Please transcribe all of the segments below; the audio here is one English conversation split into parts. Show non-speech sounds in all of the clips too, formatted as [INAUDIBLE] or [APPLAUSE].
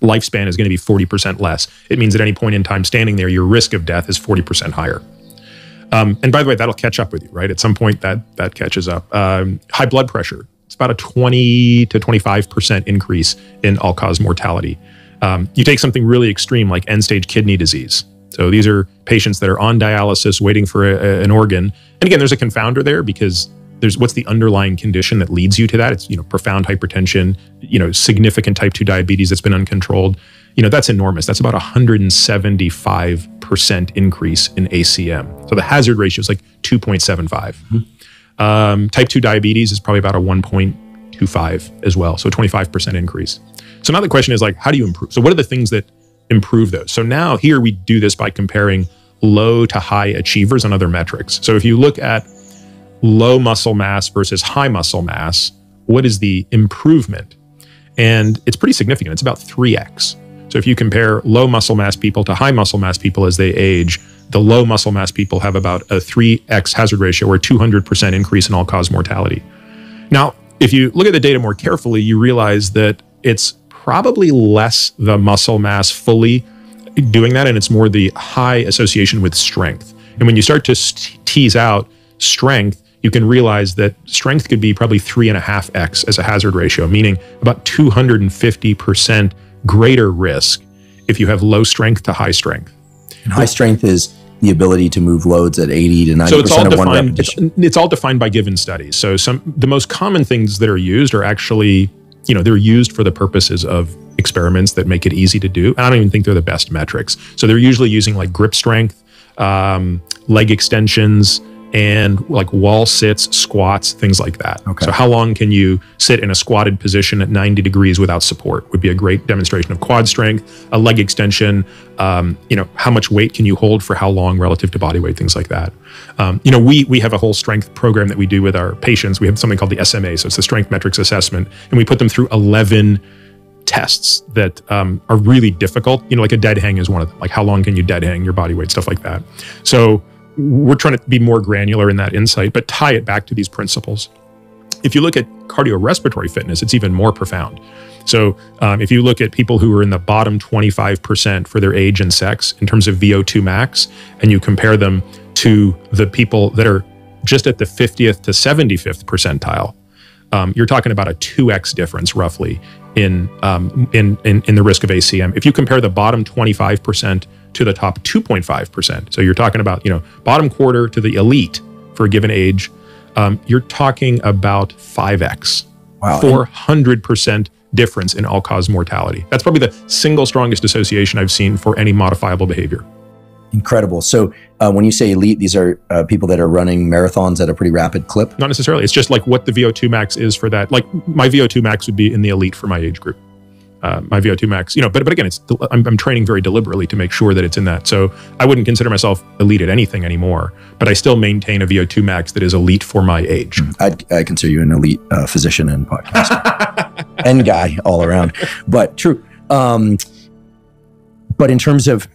lifespan is going to be 40% less. It means at any point in time standing there, your risk of death is 40% higher. Um, and by the way, that'll catch up with you, right? At some point, that that catches up. Um, high blood pressure. It's about a 20 to 25% increase in all cause mortality. Um, you take something really extreme like end stage kidney disease. So these are patients that are on dialysis waiting for a, a, an organ. And again, there's a confounder there because there's what's the underlying condition that leads you to that? It's you know profound hypertension, you know significant type 2 diabetes that's been uncontrolled. You know that's enormous. That's about 175% increase in ACM. So the hazard ratio is like 2.75. Mm-hmm. Um, type 2 diabetes is probably about a 1.25 as well. So 25% increase. So now the question is like, how do you improve? So what are the things that improve those? So now here we do this by comparing low to high achievers on other metrics. So if you look at low muscle mass versus high muscle mass, what is the improvement? And it's pretty significant. It's about 3x. So if you compare low muscle mass people to high muscle mass people as they age, the low muscle mass people have about a 3x hazard ratio or 200% increase in all cause mortality. Now, if you look at the data more carefully, you realize that it's probably less the muscle mass fully doing that, and it's more the high association with strength. And when you start to tease out strength, you can realize that strength could be probably three and a half X as a hazard ratio, meaning about 250% greater risk if you have low strength to high strength. And high strength is the ability to move loads at 80 to 90 so it's all of defined, one repetition. It's, it's all defined by given studies. So some the most common things that are used are actually, you know, they're used for the purposes of experiments that make it easy to do. And I don't even think they're the best metrics. So they're usually using like grip strength, um, leg extensions, and like wall sits, squats, things like that. Okay. So how long can you sit in a squatted position at 90 degrees without support would be a great demonstration of quad strength, a leg extension, um, you know, how much weight can you hold for how long relative to body weight, things like that. Um, you know, we we have a whole strength program that we do with our patients. We have something called the SMA, so it's the strength metrics assessment, and we put them through 11 tests that um, are really difficult. You know, like a dead hang is one of them. Like how long can you dead hang your body weight, stuff like that. So we're trying to be more granular in that insight, but tie it back to these principles. If you look at cardiorespiratory fitness, it's even more profound. So, um, if you look at people who are in the bottom 25% for their age and sex in terms of VO2 max, and you compare them to the people that are just at the 50th to 75th percentile, um, you're talking about a 2x difference roughly in, um, in, in, in the risk of ACM. If you compare the bottom 25% to the top 2.5%. So you're talking about, you know, bottom quarter to the elite for a given age. Um, you're talking about 5x. Wow. 400% difference in all cause mortality. That's probably the single strongest association I've seen for any modifiable behavior. Incredible. So uh, when you say elite, these are uh, people that are running marathons at a pretty rapid clip? Not necessarily. It's just like what the VO2 max is for that. Like my VO2 max would be in the elite for my age group uh, my VO2 max, you know, but, but again, it's, I'm, I'm, training very deliberately to make sure that it's in that. So I wouldn't consider myself elite at anything anymore, but I still maintain a VO2 max that is elite for my age. Hmm. I'd, i consider you an elite uh, physician and podcast [LAUGHS] and guy all around, but true. Um, but in terms of,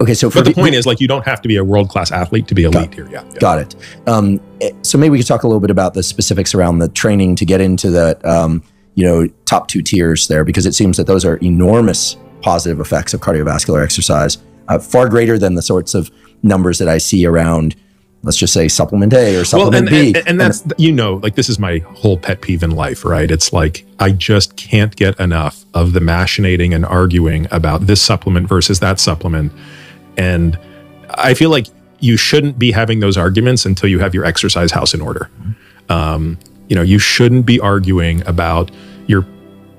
okay, so but the, the point is like, you don't have to be a world-class athlete to be elite got, here. Yeah, yeah. Got it. Um, eh, so maybe we could talk a little bit about the specifics around the training to get into that, um, you know, top two tiers there because it seems that those are enormous positive effects of cardiovascular exercise, uh, far greater than the sorts of numbers that I see around, let's just say supplement A or supplement well, and, B. And, and that's, and, you know, like this is my whole pet peeve in life, right? It's like, I just can't get enough of the machinating and arguing about this supplement versus that supplement. And I feel like you shouldn't be having those arguments until you have your exercise house in order. Um, you know, you shouldn't be arguing about your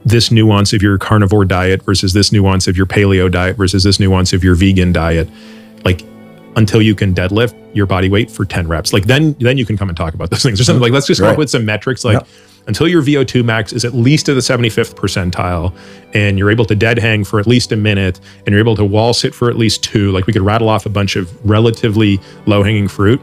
this nuance of your carnivore diet versus this nuance of your paleo diet versus this nuance of your vegan diet. Like until you can deadlift your body weight for 10 reps. Like then then you can come and talk about those things or something. Like let's just right. come up with some metrics like until your VO2 max is at least to the 75th percentile and you're able to dead hang for at least a minute and you're able to wall sit for at least two, like we could rattle off a bunch of relatively low hanging fruit.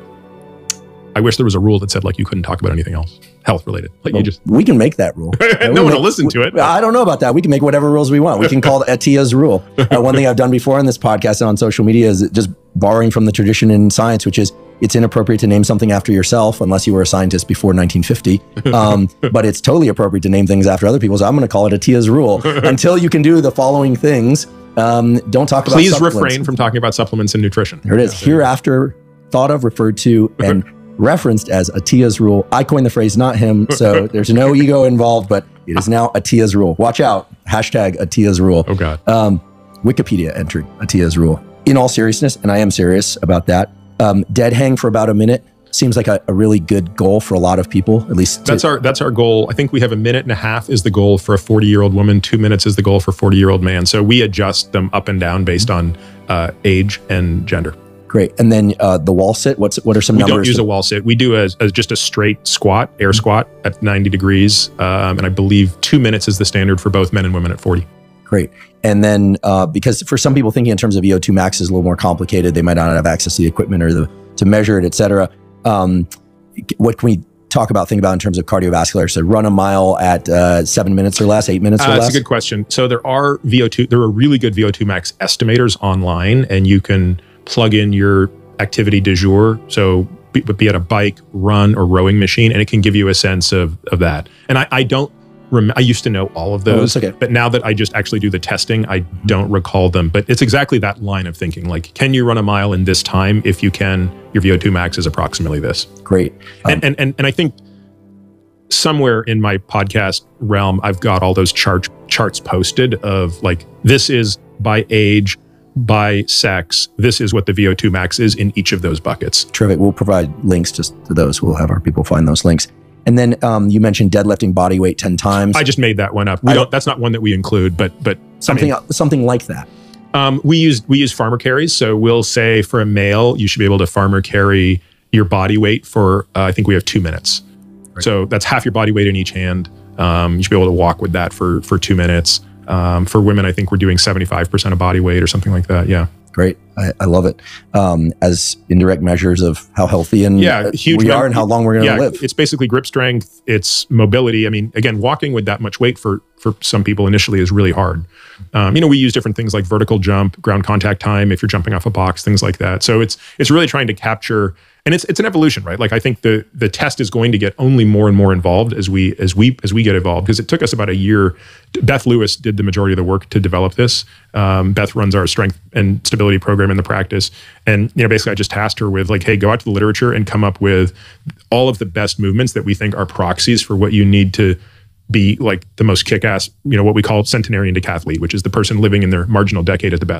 I wish there was a rule that said like you couldn't talk about anything else. Health related. Like Well, you just we can make that rule. [LAUGHS] no We one will make- listen to it. but- I don't know about that. We can make whatever rules we want. We can call [LAUGHS] it Attia's rule. Uh, one thing I've done before on this podcast and on social media is just borrowing from the tradition in science, which is it's inappropriate to name something after yourself unless you were a scientist before 1950. Um, [LAUGHS] but it's totally appropriate to name things after other people. So I'm going to call it Attia's rule. Until you can do the following things, um, don't talk about Please refrain from talking about supplements and nutrition. There it is. Hereafter thought of, referred to, and referenced as Attia's rule. I coined the phrase, not him. So [LAUGHS] there's no ego involved, but it is now Attia's rule. Watch out. Hashtag Attia's rule. Oh God. Um, Wikipedia entered Attia's rule. In all seriousness, and I am serious about that, um, dead hang for about a minute seems like a, a really good goal for a lot of people, at least. to- That's our that's our goal. I think we have a minute and a half is the goal for a 40 year old woman. Two minutes is the goal for a 40 year old man. So we adjust them up and down based on uh, age and gender. Great. And then uh, the wall sit. What's what are some We numbers? We don't use to- a wall sit. We do a, a- just a straight squat, air squat at 90 degrees, um, and I believe two minutes is the standard for both men and women at 40. Great. And then, uh, because for some people thinking in terms of VO2 max is a little more complicated, they might not have access to the equipment or the to measure it, et cetera. Um, what can we talk about, think about in terms of cardiovascular? So run a mile at uh, seven minutes or less, eight minutes or Uh, less. that's a good question. So there are VO2, there are really good VO2 max estimators online, and you can plug in your activity du jour. So be, be it a bike, run, or rowing machine, and it can give you a sense of of that. And I, I don't. Rem- I used to know all of Oh, those, that's okay. but now that I just actually do the testing, I don't recall them. But it's exactly that line of thinking. Like, can you run a mile in this time? If you can, your VO2 max is approximately this Great. Um, and, and and and I think somewhere in my podcast realm, I've got all those chart charts posted of like this is by age, by sex. This is what the VO2 max is in each of those buckets. Terrific. We'll provide links to, to those. We'll have our people find those links. And then um, you mentioned deadlifting body weight 10 times. I just made that one up. We I- don't. That's not one that we include, but but something, I mean, something like that. um, we use we use farmer carries. So we'll say for a male, you should be able to farmer carry your body weight for uh, I think we have two minutes. So that's half your body weight in each hand. Um, you should be able to walk with that for for two minutes. Um, for women, I think we're doing seventy five percent of body weight or something like that. Yeah, Great. I, I love it. Um, as indirect measures of how healthy and Yeah, uh, huge we are and how long we're going to yeah. live. It's basically grip strength. It's mobility. I mean, again, walking with that much weight for for some people initially is really hard. Um, you know, we use different things like vertical jump, ground contact time if you're jumping off a box, things like that. So it's it's really trying to capture, and it's it's an evolution, right? Like I think the the test is going to get only more and more involved as we as we as we get involved because it took us about a year. Beth Lewis did the majority of the work to develop this. Um, Beth runs our strength and stability program in the practice, and you know, basically, I just tasked her with like, hey, go out to the literature and come up with all of the best movements that we think are proxies for what you need to be like the most kick-ass, you know, what we call centenarian decathlete, which is the person living in their marginal decade at the best.